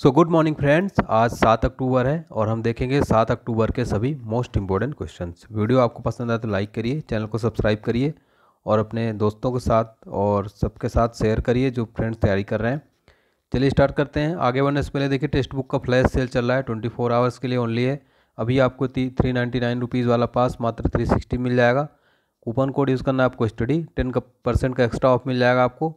So good morning friends आज सात अक्टूबर है और हम देखेंगे सात अक्टूबर के सभी मोस्ट इंपॉर्टेंट क्वेश्चंस वीडियो आपको पसंद आए तो लाइक करिए चैनल को सब्सक्राइब करिए और अपने दोस्तों के साथ और सबके साथ शेयर करिए जो फ्रेंड्स तैयारी कर रहे हैं। चलिए स्टार्ट करते हैं। आगे बढ़ने से पहले देखिए टेक्स्ट बुक का फ्लैश सेल चल रहा है। ट्वेंटी फोर आवर्स के लिए ओनली है। अभी आपको थ्री नाइन्टी नाइन रुपीज़ वाला पास मात्र थ्री सिक्सटी मिल जाएगा। कूपन कोड यूज़ करना है आपको स्टडी टेन का परसेंट का एक्स्ट्रा ऑफ़ मिल जाएगा आपको।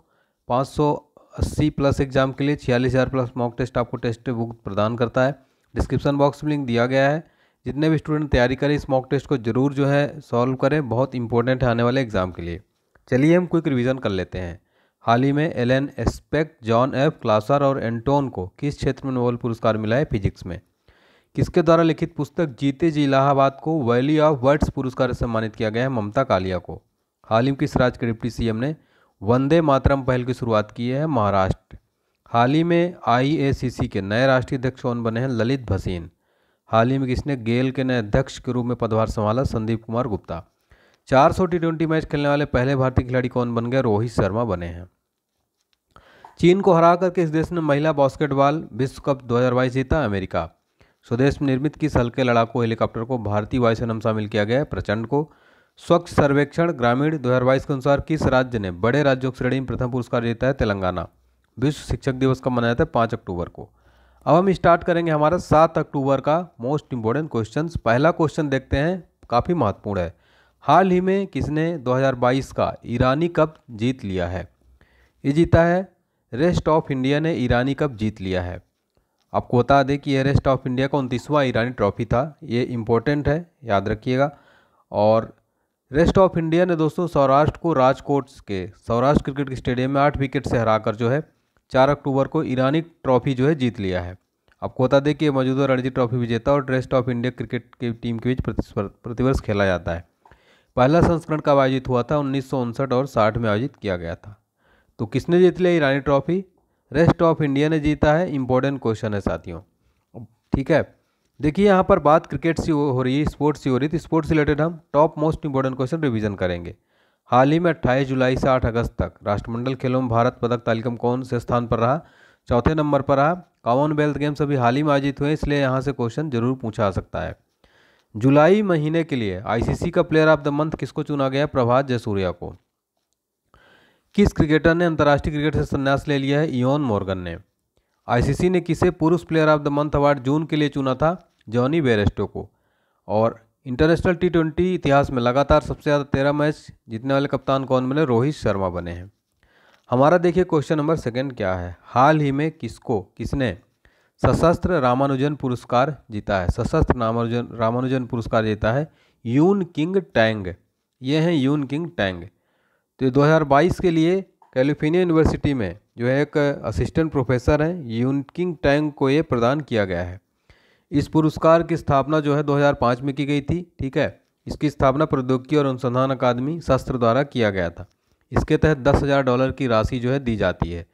पाँच सौ अस्सी प्लस एग्ज़ाम के लिए छियालीस हज़ार प्लस मॉक टेस्ट आपको टेस्ट बुक प्रदान करता है। डिस्क्रिप्शन बॉक्स में लिंक दिया गया है। जितने भी स्टूडेंट तैयारी करें, इस मॉक टेस्ट को ज़रूर जो है सॉल्व करें। बहुत इंपॉर्टेंट है आने वाले एग्ज़ाम के लिए। चलिए हम क्विक रिवीजन कर लेते हैं। हाल ही में Alain Aspect, John F, Clauser और एंटोन को किस क्षेत्र में नोबल पुरस्कार मिला है फिजिक्स में? किसके द्वारा लिखित पुस्तक जीते जी इलाहाबाद को वैली ऑफ़ वर्ड्स पुरस्कार से सम्मानित किया गया है ममता कालिया को? हाल ही में किस राज्य के डिप्टी सीएम ने वंदे मातरम पहल की शुरुआत की है महाराष्ट्र। हाल ही में आईएसीसी के नए राष्ट्रीय अध्यक्ष कौन बने हैं? ललित भसीन। हाल ही में किसने गेल के नए अध्यक्ष के रूप में पदभार संभाला? Sandeep Kumar Gupta. 400 T twenty match खेलने वाले पहले भारतीय खिलाड़ी कौन बन गए? रोहित शर्मा बने हैं। चीन को हरा करके इस देश ने महिला बास्केटबॉल विश्व कप 2022 जीता अमेरिका। स्वदेश में निर्मित किस हल्के लड़ाकू हेलीकॉप्टर को भारतीय वायुसेना में शामिल किया गया है? प्रचंड को स्वच्छ सर्वेक्षण ग्रामीण 2022 के अनुसार किस राज्य ने बड़े राज्यों की श्रेणी में प्रथम पुरस्कार जीता है तेलंगाना? विश्व शिक्षक दिवस कब मनाया था पाँच अक्टूबर को। अब हम स्टार्ट करेंगे हमारा सात अक्टूबर का मोस्ट इंपॉर्टेंट क्वेश्चन पहला क्वेश्चन देखते हैं, काफ़ी महत्वपूर्ण है। हाल ही में किसने 2022 का ईरानी कप जीत लिया है? ये जीता है, रेस्ट ऑफ़ इंडिया ने ईरानी कप जीत लिया है। आपको बता दें कि यह रेस्ट ऑफ़ इंडिया का उनतीसवां ईरानी ट्रॉफी था। ये इम्पोर्टेंट है, याद रखिएगा। और रेस्ट ऑफ़ इंडिया ने दोस्तों सौराष्ट्र को राजकोट के, सौराष्ट्र क्रिकेट स्टेडियम में आठ विकेट से हराकर जो है, चार अक्टूबर को ईरानी ट्रॉफी जो है जीत लिया है। आपको बता दें कि मौजूदा रणजी ट्रॉफी विजेता और रेस्ट ऑफ़ इंडिया क्रिकेट की टीम के बीच प्रतिवर्ष खेला जाता है। पहला संस्करण कब आयोजित हुआ था? उन्नीस सौ उनसठ और साठ में आयोजित किया गया था। तो किसने जीत लिया Irani trophy? Rest of India ने जीता है इंपॉर्टेंट क्वेश्चन है साथियों। ठीक है देखिए, यहाँ पर बात क्रिकेट से हो रही है, स्पोर्ट्स से हो रही थी स्पोर्ट्स रिलेटेड हम top most important question revision करेंगे। हाल ही में अट्ठाईस जुलाई से आठ अगस्त तक राष्ट्रमंडल खेलों में भारत पदक तालिका कौन से स्थान पर रहा? चौथे नंबर पर रहा। कॉमनवेल्थ गेम्स अभी हाल ही में आयोजित हुए इसलिए यहाँ से क्वेश्चन ज़रूर पूछा जा सकता है। जुलाई महीने के लिए आईसीसी का प्लेयर ऑफ़ द मंथ किसको चुना गया प्रभात जयसूर्या को। किस क्रिकेटर ने अंतर्राष्ट्रीय क्रिकेट से संन्यास ले लिया है? इयोन मॉर्गन ने। आईसीसी ने किसे पुरुष player of the month award जून के लिए चुना था? जॉनी बेरेस्टो को। और इंटरनेशनल टी ट्वेंटी इतिहास में लगातार सबसे ज़्यादा तेरह मैच जीतने वाले कप्तान कौन बने? रोहित शर्मा बने हैं। हमारा देखिए क्वेश्चन नंबर सेकंड क्या है? हाल ही में किसको, किसने सशस्त्र रामानुजन पुरस्कार जीता है? सशस्त्र रामानुजन रामानुजन पुरस्कार जीता है यून किंग टैंग। ये हैं यून किंग टैंग। तो 2022 के लिए कैलिफ़ोर्निया यूनिवर्सिटी में, जो है एक असिस्टेंट प्रोफेसर हैं, यूनकिंग टैंग को ये प्रदान किया गया है। इस पुरस्कार की स्थापना जो है 2005 में की गई थी, ठीक है? इसकी स्थापना प्रौद्योगिकी और अनुसंधान अकादमी शास्त्र द्वारा किया गया था। इसके तहत दस हज़ार डॉलर की राशि जो है दी जाती है।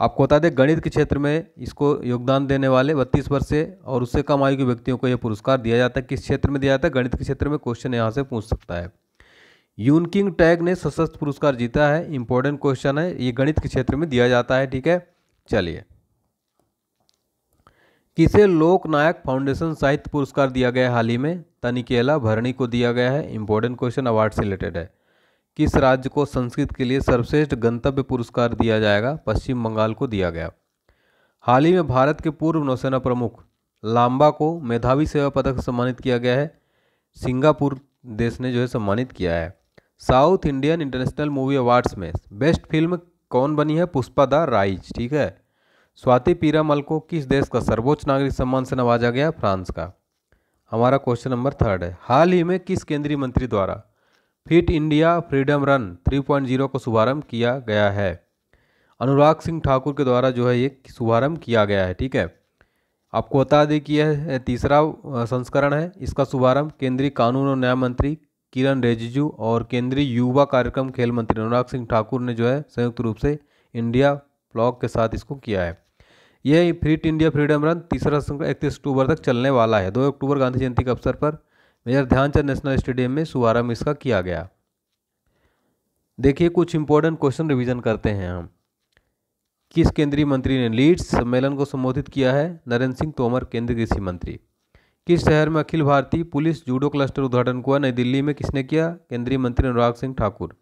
आपको बता दें, गणित के क्षेत्र में इसको योगदान देने वाले बत्तीस वर्ष से और उससे कम आयु के व्यक्तियों को यह पुरस्कार दिया जाता है। किस क्षेत्र में दिया जाता है? गणित के क्षेत्र में क्वेश्चन यहाँ से पूछ सकता है। यूनकिंग टैग ने सशस्त्र पुरस्कार जीता है। इंपॉर्टेंट क्वेश्चन है। ये गणित के क्षेत्र में दिया जाता है, ठीक है? चलिए। किसे लोकनायक फाउंडेशन साहित्य पुरस्कार दिया गया है हाल ही में? तनिकेला भरणी को दिया गया है। इंपॉर्टेंट क्वेश्चन अवार्ड से रिलेटेड है। किस राज्य को संस्कृत के लिए सर्वश्रेष्ठ गंतव्य पुरस्कार दिया जाएगा? पश्चिम बंगाल को दिया गया। हाल ही में भारत के पूर्व नौसेना प्रमुख लांबा को मेधावी सेवा पदक से सम्मानित किया गया है। सिंगापुर देश ने जो है सम्मानित किया है। South Indian International Movie Awards में बेस्ट फ़िल्म कौन बनी है? पुष्पा द राइज, ठीक है? स्वाति पीरामल को किस देश का सर्वोच्च नागरिक सम्मान से नवाजा गया? फ्रांस का। हमारा क्वेश्चन नंबर थर्ड है। हाल ही में किस केंद्रीय मंत्री द्वारा फिट इंडिया फ्रीडम रन 3.0 का शुभारंभ किया गया है? अनुराग सिंह ठाकुर के द्वारा जो है ये शुभारंभ किया गया है, ठीक है? आपको बता दें कि यह तीसरा संस्करण है। इसका शुभारंभ केंद्रीय कानून और न्याय मंत्री किरण रिजिजू और केंद्रीय युवा कार्यक्रम खेल मंत्री अनुराग सिंह ठाकुर ने जो है संयुक्त रूप से इंडिया ब्लॉग के साथ इसको किया है। यह फिट इंडिया फ्रीडम रन तीसरा इकतीस अक्टूबर तक चलने वाला है। दो अक्टूबर गांधी जयंती के अवसर पर मेजर ध्यानचंद नेशनल स्टेडियम में शुभारंभ इसका किया गया। देखिए कुछ इंपॉर्टेंट क्वेश्चन रिवीजन करते हैं हम। किस केंद्रीय मंत्री ने लीड्स सम्मेलन को संबोधित किया है? नरेंद्र सिंह तोमर, केंद्रीय कृषि मंत्री। किस शहर में Akhil Bharatiya police judo cluster उद्घाटन हुआ? नई दिल्ली में किसने किया? केंद्रीय मंत्री अनुराग सिंह ठाकुर।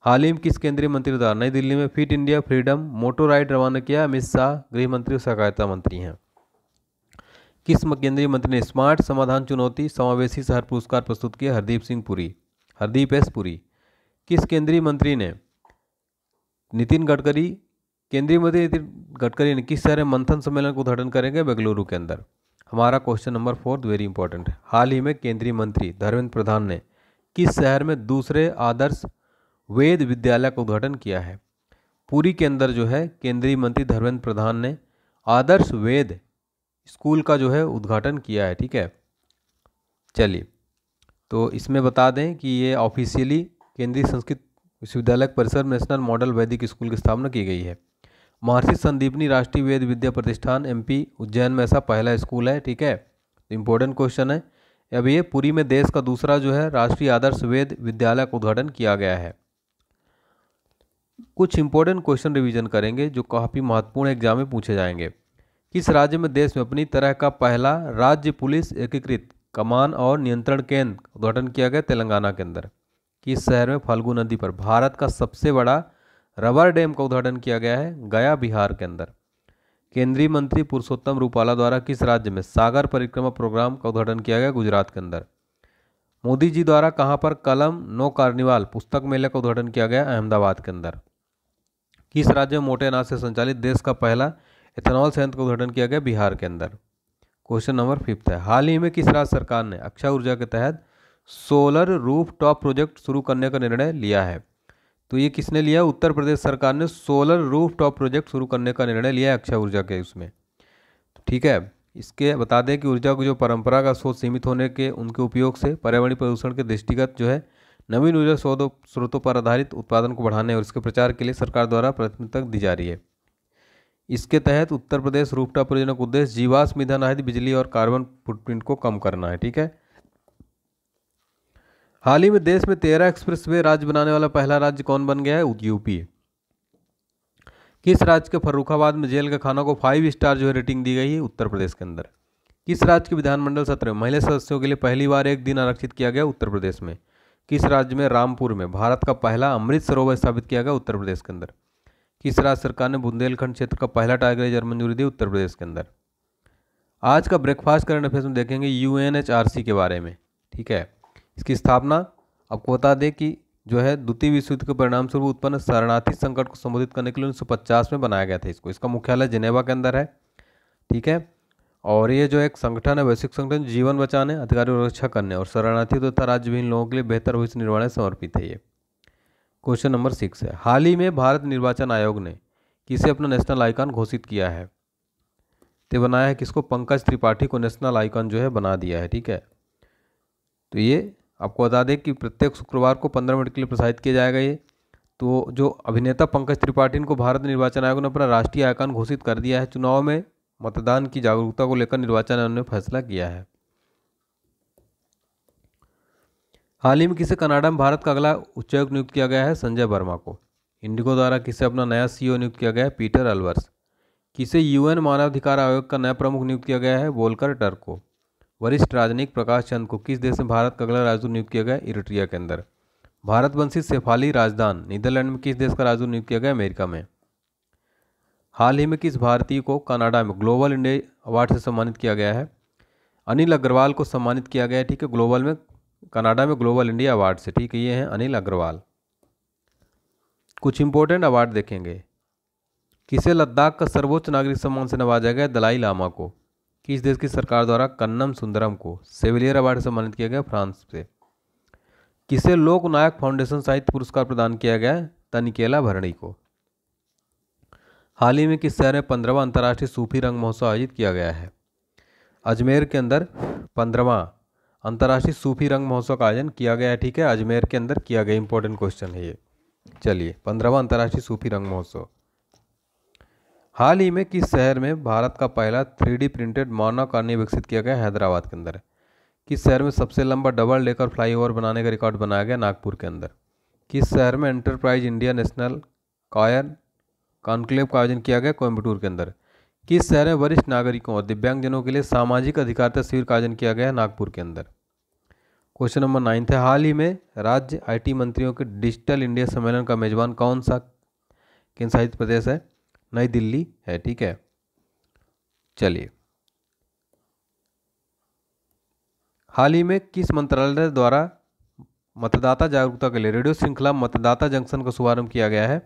हाल ही में किस केंद्रीय मंत्री द्वारा नई दिल्ली में Fit India Freedom, moto ride रवाना किया? अमित शाह, गृह मंत्री और सहकारिता मंत्री हैं। किस केंद्रीय मंत्री ने स्मार्ट समाधान चुनौती, समावेशी शहर पुरस्कार प्रस्तुत किया? हरदीप सिंह पुरी। हरदीप एस पुरी। किस केंद्रीय मंत्री ने? नितिन गडकरी। केंद्रीय मंत्री नितिन गडकरी ने किस शहर में मंथन सम्मेलन का उद्घाटन करेंगे? बेंगलुरु के अंदर। हमारा question number fourth very important है। हाल ही में केंद्रीय मंत्री धर्मेंद्र प्रधान ने किस शहर में दूसरे आदर्श वेद विद्यालय का उद्घाटन किया है? पूरी के अंदर जो है, केंद्रीय मंत्री धर्मेंद्र प्रधान ने आदर्श वेद स्कूल का जो है उद्घाटन किया है, ठीक है? चलिए तो इसमें बता दें कि ये ऑफिशियली केंद्रीय संस्कृत विश्वविद्यालय परिसर नेशनल मॉडल वैदिक स्कूल की स्थापना की गई है। महर्षि संदीपनी राष्ट्रीय वेद विद्या प्रतिष्ठान एमपी उज्जैन में ऐसा पहला स्कूल है, ठीक है? तो इम्पोर्टेंट क्वेश्चन है। अब ये पुरी में देश का दूसरा जो है, राष्ट्रीय आदर्श वेद विद्यालय का उद्घाटन किया गया है। कुछ इंपॉर्टेंट क्वेश्चन रिवीजन करेंगे, जो काफ़ी महत्वपूर्ण एग्ज़ाम में पूछे जाएँगे। किस राज्य में देश में अपनी तरह का पहला राज्य पुलिस एकीकृत कमान और नियंत्रण केंद्र उद्घाटन किया गया तेलंगाना के अंदर? किस शहर में फाल्गु नदी पर भारत का सबसे बड़ा रबर डैम का उद्घाटन किया गया है गया बिहार के अंदर। केंद्रीय मंत्री पुरुषोत्तम रूपाला द्वारा किस राज्य में सागर परिक्रमा प्रोग्राम का उद्घाटन किया गया गुजरात के अंदर? मोदी जी द्वारा कहाँ पर कलम, नो कार्निवाल, पुस्तक मेले का उद्घाटन किया गया अहमदाबाद के अंदर? किस राज्य में मोटे अनाज से संचालित देश का पहला इथेनॉल संयंत्र का उद्घाटन किया गया बिहार के अंदर? क्वेश्चन नंबर फिफ्थ है, हाल ही में किस राज्य सरकार ने अक्षय ऊर्जा के तहत सोलर रूफ टॉप प्रोजेक्ट शुरू करने का निर्णय लिया है? तो ये किसने लिया? उत्तर प्रदेश सरकार ने सोलर रूफ टॉप प्रोजेक्ट शुरू करने का निर्णय लिया है अक्षय ऊर्जा के उसमें। तो ठीक है, इसके बता दें कि ऊर्जा को जो परंपरा का स्रोत सीमित होने के उनके उपयोग से पर्यावरणीय प्रदूषण के दृष्टिगत जो है, नवीन ऊर्जा स्रोतों स्रोतों पर आधारित उत्पादन को बढ़ाने और इसके प्रचार के लिए सरकार द्वारा प्राथमिकता दी जा रही है। इसके तहत उत्तर प्रदेश रूपटॉप परियोजना का उद्देश्य जीवाश्म ईंधन आधारित बिजली और कार्बन फुटप्रिंट को कम करना है, ठीक है? हाल ही में देश में तेरह एक्सप्रेस वे राज्य बनाने वाला पहला राज्य कौन बन गया है? यूपी किस राज्य के फर्रुखाबाद में जेल के खाना को फाइव स्टार जो है रेटिंग दी गई है? उत्तर प्रदेश के अंदर। किस राज्य के विधानमंडल सत्र में महिला सदस्यों के लिए पहली बार एक दिन आरक्षित किया गया? उत्तर प्रदेश में। किस राज्य में? रामपुर में। भारत का पहला अमृत सरोवर स्थापित किया गया उत्तर प्रदेश के अंदर। किस राज्य सरकार ने बुंदेलखंड क्षेत्र का पहला टाइगर रिज़र्व मंजूरी दी? उत्तर प्रदेश के अंदर। आज का ब्रेकफास्ट करंट अफेयर्स में देखेंगे यूएनएचआरसी के बारे में। ठीक है? इसकी स्थापना आपको बता दें कि जो है द्वितीय विश्व युद्ध के परिणाम स्वरूप उत्पन्न शरणार्थी संकट को संबोधित करने के लिए उन्नीस सौ पचास में बनाया गया था इसको। इसका मुख्यालय जिनेवा के अंदर है, ठीक है? और ये जो एक संगठन है, वैश्विक संगठन जीवन बचाने अधिकारियों की रक्षा करने और शरणार्थी तथा राज्य राज्यविहीन लोगों के लिए बेहतर भविष्य निर्माण समर्पित है ये। क्वेश्चन नंबर सिक्स है, हाल ही में भारत निर्वाचन आयोग ने किसे अपना नेशनल आइकन घोषित किया है? तो बनाया है किसको? पंकज त्रिपाठी को नेशनल आइकन जो है बना दिया है, ठीक है? तो ये आपको बता दें कि प्रत्येक शुक्रवार को पंद्रह मिनट के लिए प्रसारित किया जाएगा ये। तो जो अभिनेता पंकज त्रिपाठी को भारत निर्वाचन आयोग ने अपना राष्ट्रीय आइकन घोषित कर दिया है, चुनाव में मतदान की जागरूकता को लेकर निर्वाचन आयोग ने फैसला किया है। हाल ही में किसे कनाडा में भारत का अगला उच्चायुक्त नियुक्त किया गया है, संजय वर्मा को। इंडिगो द्वारा किसे अपना नया सीईओ नियुक्त किया गया है, पीटर अलवर्स। किसे यूएन मानवाधिकार आयोग का नया प्रमुख नियुक्त किया गया है, वोलकर टर को वरिष्ठ राजनयिक प्रकाश चंद को किस देश में भारत का अगला राजदूत नियुक्त किया गया? इरिट्रिया के अंदर। भारत वंशी सेफाली राजदान नीदरलैंड में किस देश का राजदूत नियुक्त किया गया? अमेरिका में। हाल ही में किस भारतीय को कनाडा में ग्लोबल इंडिया अवार्ड से सम्मानित किया गया है? अनिल अग्रवाल को सम्मानित किया गया है, ठीक है, ग्लोबल में, कनाडा में ग्लोबल इंडिया अवार्ड से, ठीक है, ये हैं अनिल अग्रवाल। कुछ इंपॉर्टेंट अवार्ड देखेंगे। किसे लद्दाख का सर्वोच्च नागरिक सम्मान से नवाजा गया? दलाई लामा को। किस देश की सरकार द्वारा कन्नम सुंदरम को सेविलियर अवार्ड से सम्मानित किया गया फ्रांस से। किसे लोक नायक फाउंडेशन साहित्य पुरस्कार प्रदान किया गया? तनिकेला भरणी को। हाल ही में किस शहर में पंद्रहवा अंतर्राष्ट्रीय सूफी रंग महोत्सव आयोजित किया गया है? अजमेर के अंदर पंद्रहवा अंतर्राष्ट्रीय सूफी रंग महोत्सव का आयोजन किया गया है, ठीक है? अजमेर के अंदर किया गया इंपॉर्टेंट क्वेश्चन है ये। चलिए, पंद्रहवा अंतर्राष्ट्रीय सूफी रंग महोत्सव। हाल ही में किस शहर में भारत का पहला थ्री प्रिंटेड माना कार्नी विकसित किया गया हैदराबाद के अंदर। किस शहर में सबसे लंबा डबल लेकर फ्लाईओवर बनाने का रिकॉर्ड बनाया गया? नागपुर के अंदर। किस शहर में एंटरप्राइज इंडिया नेशनल कायर कॉन्क्लेव का आयोजन किया गया? कोयम्बटूर के अंदर। किस शहर में वरिष्ठ नागरिकों और दिव्यांगजनों के लिए सामाजिक अधिकारिता शिविर का आयोजन किया गया नागपुर के अंदर। क्वेश्चन नंबर नाइन्थ है, हाल ही में राज्य आईटी मंत्रियों के डिजिटल इंडिया सम्मेलन का मेजबान कौन सा केंद्र शासित प्रदेश है? नई दिल्ली है, ठीक है? चलिए। हाल ही में किस मंत्रालय द्वारा मतदाता जागरूकता के लिए, रेडियो श्रृंखला मतदाता जंक्शन का शुभारंभ किया गया है?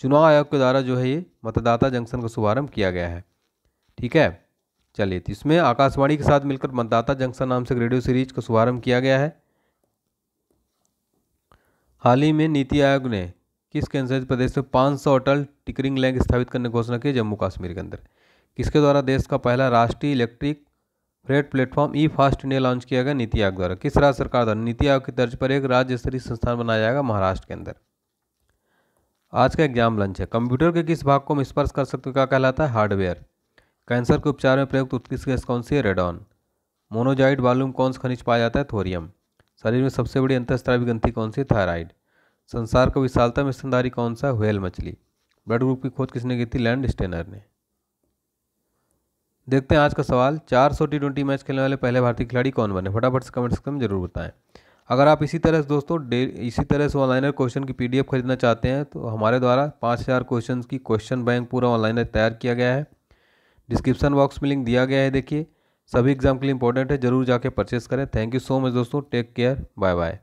चुनाव आयोग के द्वारा जो है ये मतदाता जंक्शन का शुभारंभ किया गया है, ठीक है? चलिए तो इसमें आकाशवाणी के साथ मिलकर मतदाता जंक्शन नाम से रेडियो सीरीज़ का शुभारंभ किया गया है। हाल ही में नीति आयोग ने किस केंद्र प्रदेश में 500 अटल टिकरिंग लैंग स्थापित करने की घोषणा की जम्मू कश्मीर के अंदर? किसके द्वारा देश का पहला राष्ट्रीय electric freight platform E fast India launch किया गया नीति आयोग द्वारा? किस राज्य सरकार द्वारा? नीति आयोग की तर्ज पर एक राज्य स्तरीय संस्थान बनाया जाएगा महाराष्ट्र के अंदर। आज का एग्ज़ाम लंच है। कंप्यूटर के किस भाग को हम स्पर्श कर सकते क्या कहलाता है? हार्डवेयर। कैंसर के उपचार में प्रयुक्त उत्कृष्ट गैस कौन सी है? रेडॉन। मोनोजाइड वालूम कौन सा खनिज पाया जाता है? थोरियम। शरीर में सबसे बड़ी अंतस्त्रावी ग्रंथि कौन सी है? थायराइड। संसार का विशालतम स्तनधारी कौन सा? व्हेल मछली। ब्लड ग्रुप की खोज किसने की थी? लैंड स्टेनर ने। देखते हैं आज का सवाल। चार सौ टी ट्वेंटी मैच खेलने वाले पहले भारतीय खिलाड़ी कौन बने? फटाफट से कमेंट सेक्शन में ज़रूर बताएँ। अगर आप इसी तरह से दोस्तों इसी तरह से ऑनलाइनर क्वेश्चन की पीडीएफ खरीदना चाहते हैं तो हमारे द्वारा पाँच हज़ार क्वेश्चन की क्वेश्चन बैंक पूरा ऑनलाइनर तैयार किया गया है। डिस्क्रिप्शन बॉक्स में लिंक दिया गया है, देखिए। सभी एग्ज़ाम के लिए इंपॉर्टेंट है, ज़रूर जाके परचेस करें। थैंक यू सो मच दोस्तों। Take care. Bye bye.